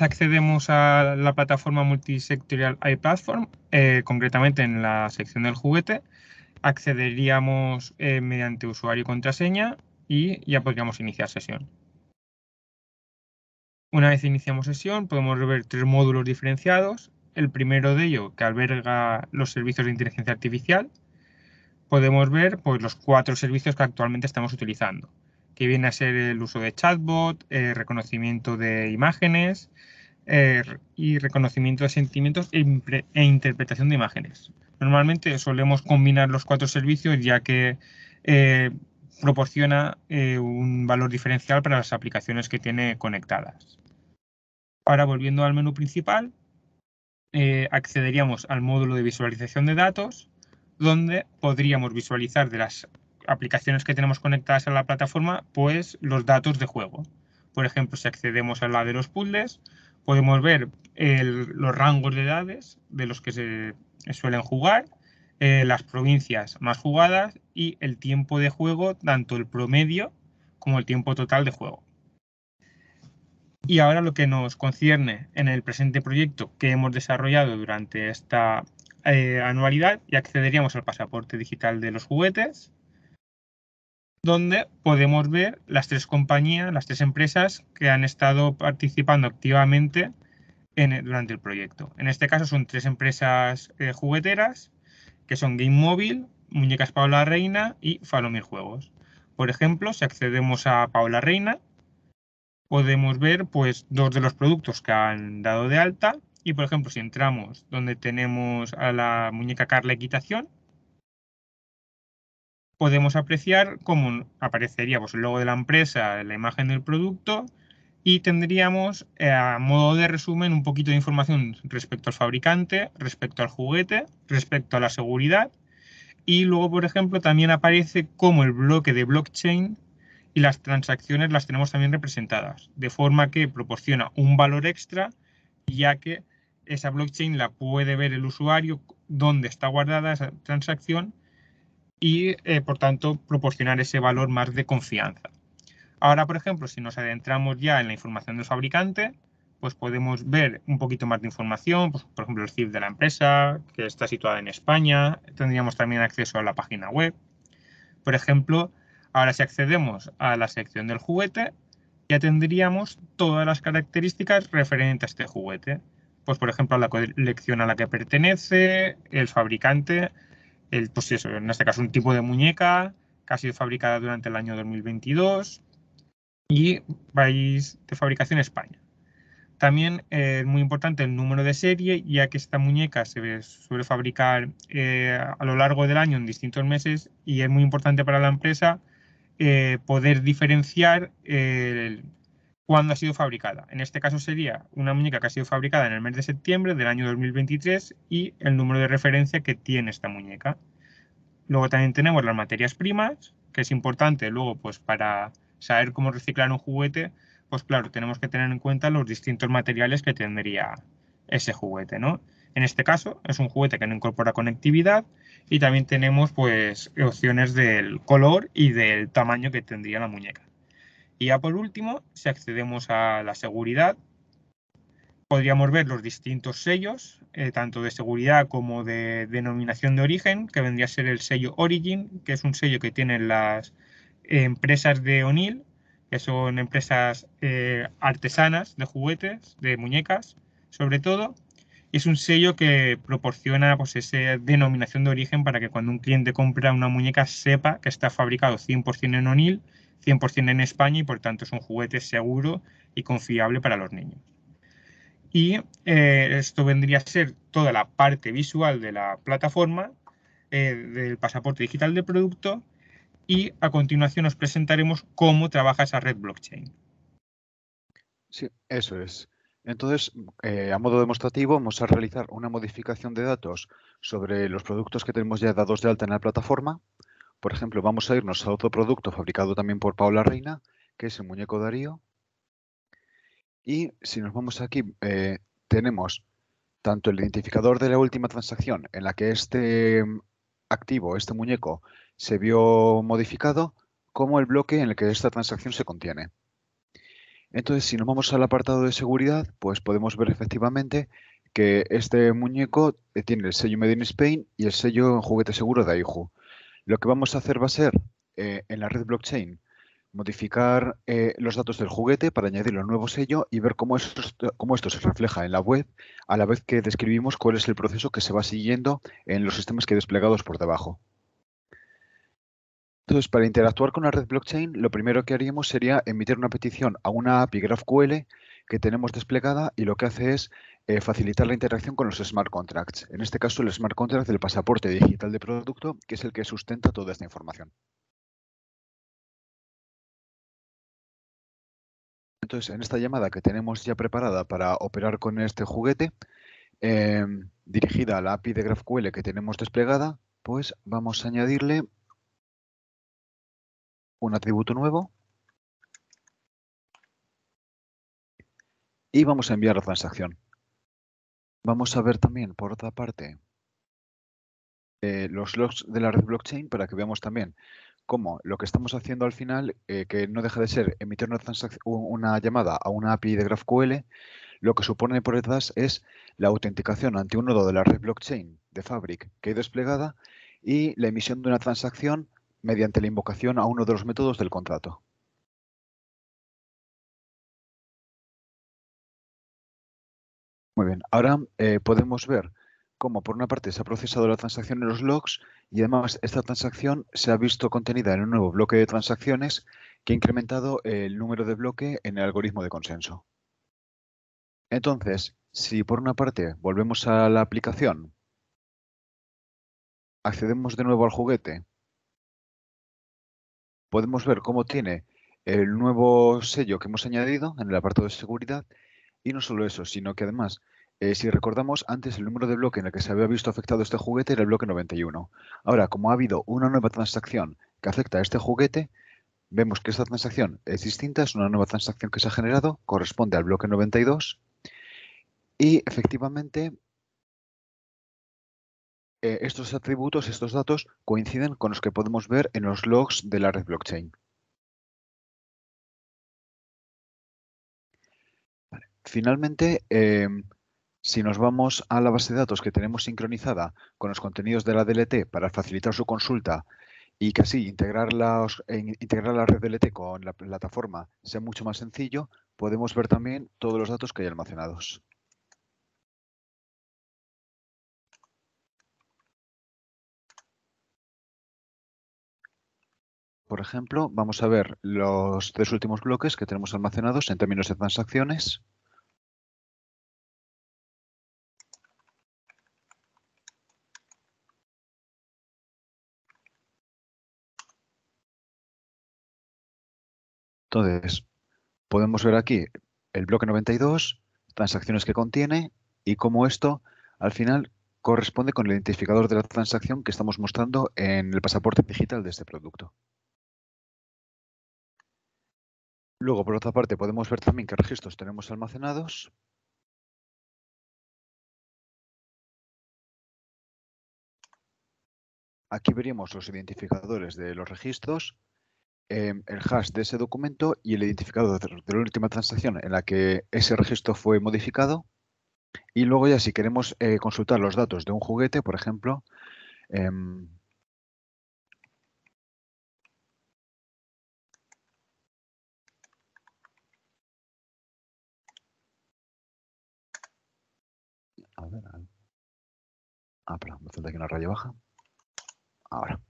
vez accedemos a la plataforma multisectorial iPlatform, eh, concretamente en la sección del juguete, accederíamos eh, mediante usuario y contraseña y ya podríamos iniciar sesión. Una vez iniciamos sesión, podemos ver tres módulos diferenciados. El primero de ellos, que alberga los servicios de inteligencia artificial, podemos ver pues, los cuatro servicios que actualmente estamos utilizando, que viene a ser el uso de chatbot, eh, reconocimiento de imágenes eh, y reconocimiento de sentimientos e, e, interpretación de imágenes. Normalmente solemos combinar los cuatro servicios ya que eh, proporciona un valor diferencial para las aplicaciones que tiene conectadas. Ahora volviendo al menú principal, accederíamos al módulo de visualización de datos donde podríamos visualizar de las aplicaciones que tenemos conectadas a la plataforma, pues los datos de juego. Por ejemplo, si accedemos a la de los puzzles, podemos ver los rangos de edades de los que se suelen jugar, eh, las provincias más jugadas y el tiempo de juego, tanto el promedio como el tiempo total de juego. Y ahora lo que nos concierne en el presente proyecto que hemos desarrollado durante esta eh, anualidad y accederíamos al pasaporte digital de los juguetes, donde podemos ver las tres compañías, las tres empresas que han estado participando activamente durante el proyecto. En este caso son tres empresas eh, jugueteras, que son Game Mobile, Muñecas Paula Reina y Falomir Juegos. Por ejemplo, si accedemos a Paula Reina, podemos ver pues, dos de los productos que han dado de alta y por ejemplo, si entramos donde tenemos a la muñeca Carla Equitación, podemos apreciar cómo aparecería pues, el logo de la empresa, la imagen del producto y tendríamos eh, a modo de resumen un poquito de información respecto al fabricante, respecto al juguete, respecto a la seguridad y luego, por ejemplo, también aparece cómo el bloque de blockchain y las transacciones las tenemos también representadas, de forma que proporciona un valor extra ya que esa blockchain la puede ver el usuario, dónde está guardada esa transacción y, eh, por tanto, proporcionar ese valor más de confianza. Ahora, por ejemplo, si nos adentramos ya en la información del fabricante, pues podemos ver un poquito más de información, pues, por ejemplo, el CIF de la empresa, que está situada en España. Tendríamos también acceso a la página web. Por ejemplo, ahora si accedemos a la sección del juguete, ya tendríamos todas las características referentes a este juguete pues por ejemplo, la colección a la que pertenece, el fabricante, pues eso, en este caso un tipo de muñeca que ha sido fabricada durante el año 2022 y país de fabricación España. También es muy importante el número de serie, ya que esta muñeca se suele fabricar eh, a lo largo del año en distintos meses y es muy importante para la empresa eh, poder diferenciar el cuándo ha sido fabricada. En este caso sería una muñeca que ha sido fabricada en el mes de septiembre del año 2023 y el número de referencia que tiene esta muñeca. Luego también tenemos las materias primas, que es importante luego pues para saber cómo reciclar un juguete, pues claro, tenemos que tener en cuenta los distintos materiales que tendría ese juguete, ¿no? En este caso es un juguete que no incorpora conectividad y también tenemos pues opciones del color y del tamaño que tendría la muñeca. Y ya por último, si accedemos a la seguridad, podríamos ver los distintos sellos, eh, tanto de seguridad como de denominación de origen, que vendría a ser el sello Origin, que es un sello que tienen las empresas de O'Neill, que son empresas eh, artesanas de juguetes, de muñecas, sobre todo. Es un sello que proporciona pues, esa denominación de origen para que cuando un cliente compra una muñeca sepa que está fabricado 100% en O'Neill 100% en España y por tanto es un juguete seguro y confiable para los niños. Y eh, esto vendría a ser toda la parte visual de la plataforma eh, del pasaporte digital de producto y a continuación os presentaremos cómo trabaja esa red blockchain. Sí, eso es. Entonces, eh, a modo demostrativo, vamos a realizar una modificación de datos sobre los productos que tenemos ya dados de alta en la plataforma por ejemplo, vamos a irnos a otro producto fabricado también por Paula Reina, que es el muñeco Darío. Y si nos vamos aquí, eh, tenemos tanto el identificador de la última transacción en la que este mm, activo, este muñeco, se vio modificado, como el bloque en el que esta transacción se contiene. Entonces, si nos vamos al apartado de seguridad, pues podemos ver efectivamente que este muñeco eh, tiene el sello Made in Spain y el sello juguete seguro de Aihu. Lo que vamos a hacer va a ser, eh, en la red blockchain, modificar eh, los datos del juguete para añadirle un nuevo sello y ver cómo esto, cómo esto se refleja en la web a la vez que describimos cuál es el proceso que se va siguiendo en los sistemas que desplegados por debajo. Entonces, para interactuar con la red blockchain, lo primero que haríamos sería emitir una petición a una API GraphQL que tenemos desplegada y lo que hace es eh, facilitar la interacción con los smart contracts. En este caso, el smart contract del pasaporte digital de producto, que es el que sustenta toda esta información. Entonces, en esta llamada que tenemos ya preparada para operar con este juguete, em, dirigida a la API de GraphQL que tenemos desplegada, pues vamos a añadirle un atributo nuevo y vamos a enviar la transacción. Vamos a ver también, por otra parte, eh, los logs de la red blockchain para que veamos también cómo lo que estamos haciendo al final, eh, que no deja de ser emitir una, una llamada a una API de GraphQL, lo que supone por detrás es la autenticación ante un nodo de la red blockchain de Fabric que hay desplegada y la emisión de una transacción mediante la invocación a uno de los métodos del contrato. Muy bien, ahora eh, podemos ver cómo por una parte se ha procesado la transacción en los logs y además esta transacción se ha visto contenida en un nuevo bloque de transacciones que ha incrementado el número de bloque en el algoritmo de consenso. Entonces, si por una parte volvemos a la aplicación, accedemos de nuevo al juguete podemos ver cómo tiene el nuevo sello que hemos añadido en el apartado de seguridad y no solo eso, sino que además, eh, si recordamos, antes el número de bloque en el que se había visto afectado este juguete era el bloque 91. Ahora, como ha habido una nueva transacción que afecta a este juguete, vemos que esta transacción es distinta, es una nueva transacción que se ha generado, corresponde al bloque 92 y efectivamente eh, estos atributos, estos datos, coinciden con los que podemos ver en los logs de la red blockchain. Finalmente, em, si nos vamos a la base de datos que tenemos sincronizada con los contenidos de la DLT para facilitar su consulta y que así integrar, integrar la red DLT con la plataforma sea mucho más sencillo, podemos ver también todos los datos que hay almacenados. Por ejemplo, vamos a ver los tres últimos bloques que tenemos almacenados en términos de transacciones. Entonces, podemos ver aquí el bloque 92, transacciones que contiene y cómo esto al final corresponde con el identificador de la transacción que estamos mostrando en el pasaporte digital de este producto. Luego, por otra parte, podemos ver también qué registros tenemos almacenados. Aquí veríamos los identificadores de los registros, em, el hash de ese documento y el identificador de la última transacción en la que ese registro fue modificado. Y luego ya si queremos eh, consultar los datos de un juguete, por ejemplo, em, A ver, Ah, perdón, me falta aquí una raya baja. Ahora.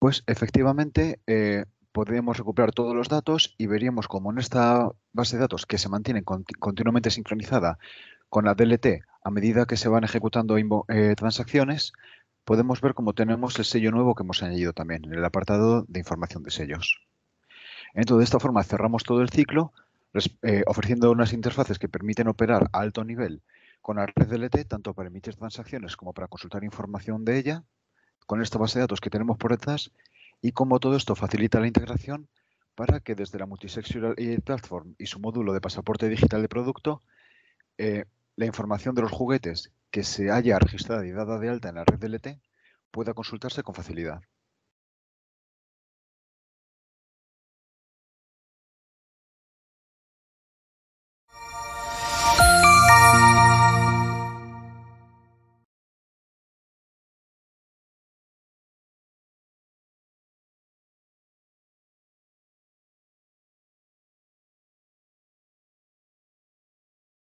Pues efectivamente eh, podríamos recuperar todos los datos y veríamos como en esta base de datos que se mantiene continuamente sincronizada con la DLT a medida que se van ejecutando eh, transacciones, podemos ver cómo tenemos el sello nuevo que hemos añadido también en el apartado de información de sellos. Entonces, de esta forma cerramos todo el ciclo eh, ofreciendo unas interfaces que permiten operar a alto nivel con la red DLT, tanto para emitir transacciones como para consultar información de ella, con esta base de datos que tenemos por detrás, y cómo todo esto facilita la integración para que desde la Multisexual Platform y su módulo de pasaporte digital de producto, eh, la información de los juguetes que se haya registrada y dada de alta en la red DLT pueda consultarse con facilidad.